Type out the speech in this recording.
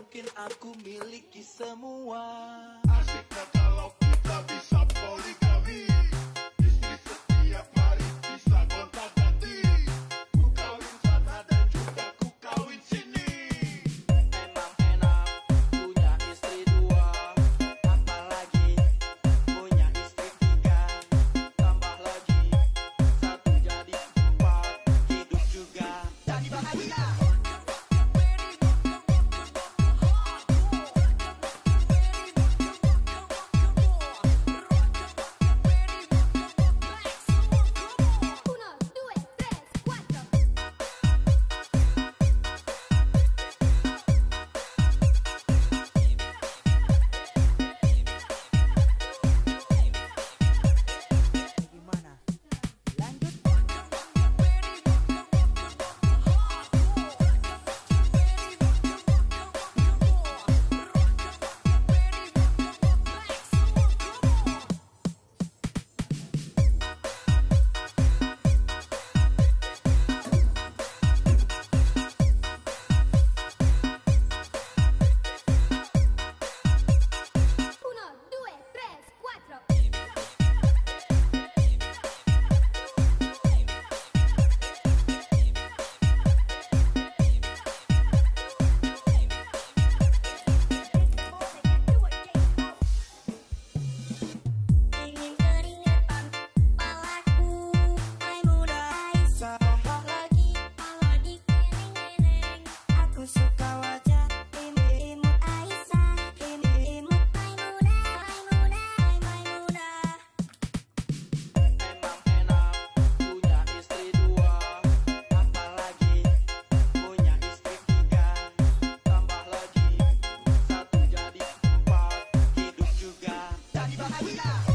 mungkin aku miliki semua. Asiknya kalau kita bisa Manila.